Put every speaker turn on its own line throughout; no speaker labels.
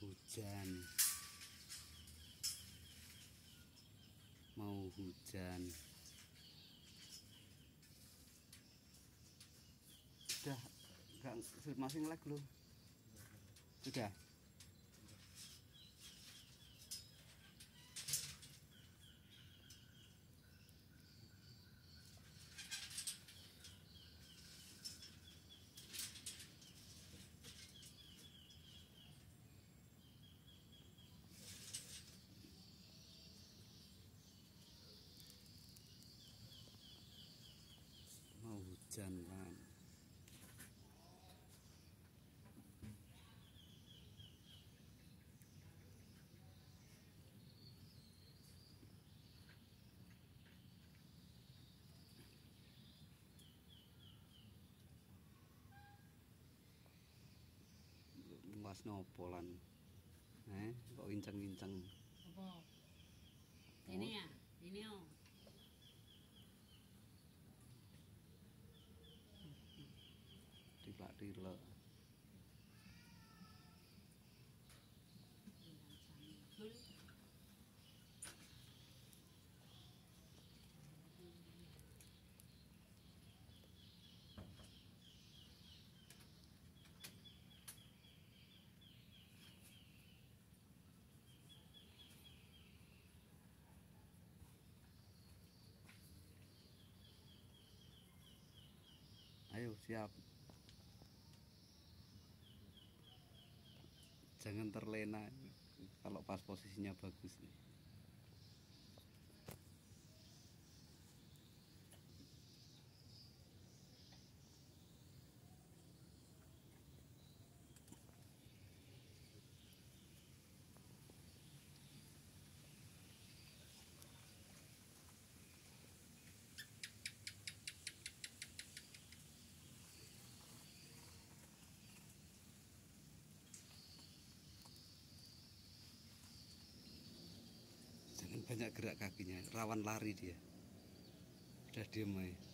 hujan. Mau hujan. Sudah enggak masih ngelag belum sudah mau hujan kan Mas nopolan eh kok inceng-inceng
Apa? Ini ya? Ini oh.
lại
đi
lợ. Aí eu se jangan terlena kalau pas posisinya bagus. nih banyak gerak kakinya rawan lari dia. Udah diem aja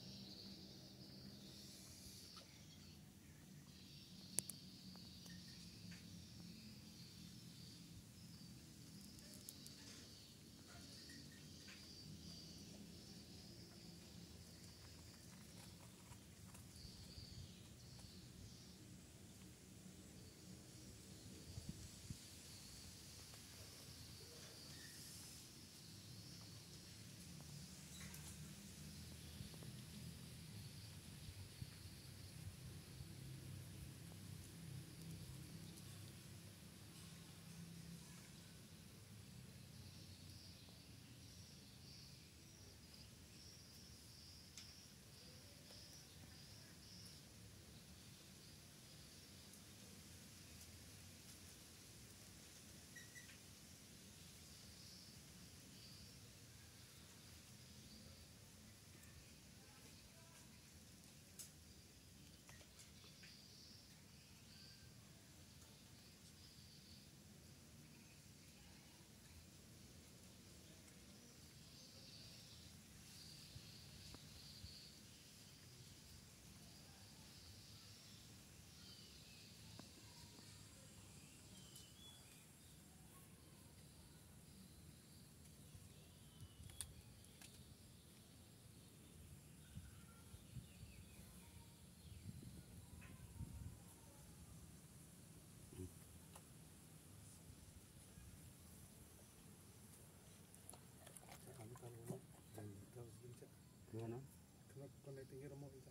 gimana?
Kena connectingnya remuk bisa.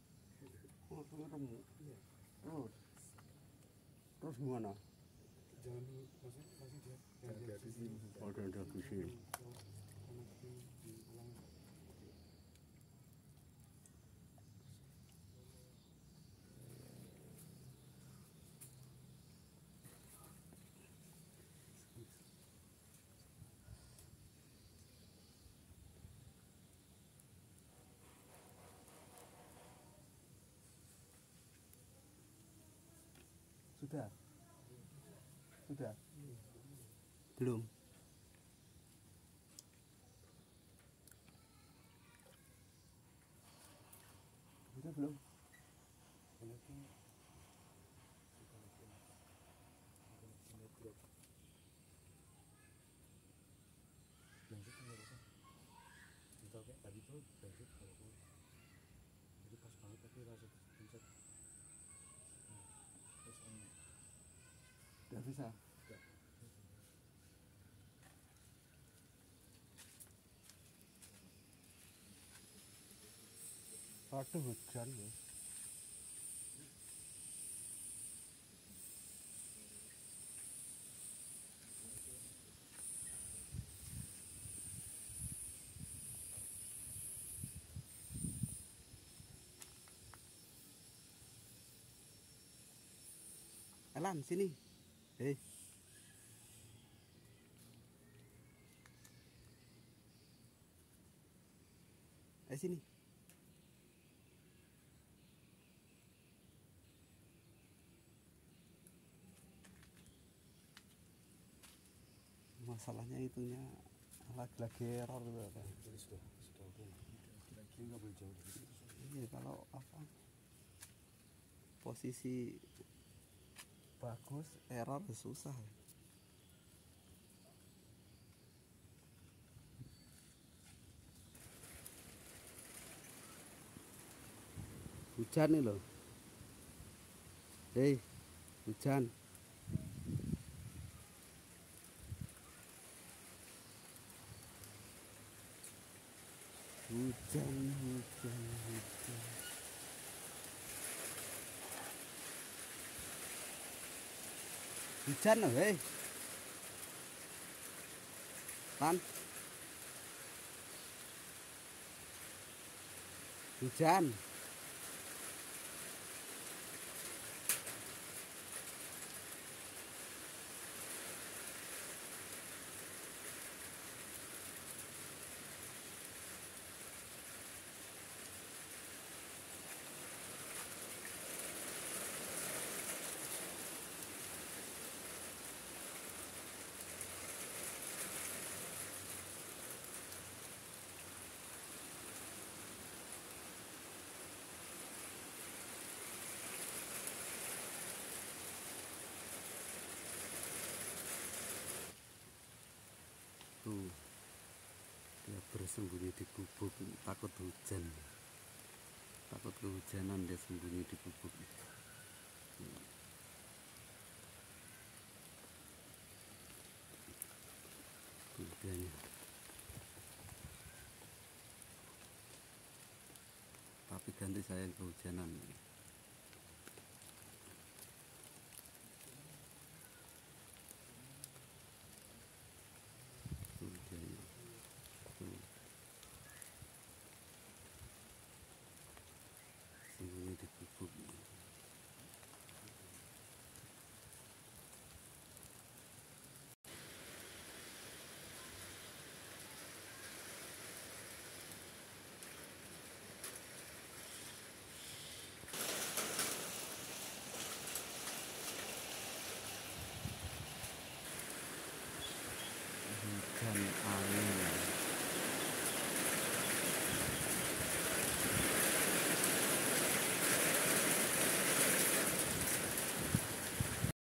oh remuk
Iya.
terus? Terus gimana?
Jangan masih masih dia. Dia
oh udah udah Sudah. Sudah. Belum. Sudah belum?
Tadi tuh, jadi pas banget tapi
rasanya bisa. Aduh hujan ya. Elan sini. Hei. Eh sini. Masalahnya itunya lagi-lagi error gitu apa.
ini nggak boleh jauh
Iya kalau apa posisi bagus error susah. Hujan nih loh. Hei, hujan. Hujan, hujan, hujan. Hujan loh, hei. Lan. Hujan. Tuh. Dia bersembunyi di gubuk takut hujan. Takut kehujanan dia sembunyi di gubuk. Tuh dianya. Tapi ganti saya kehujanan.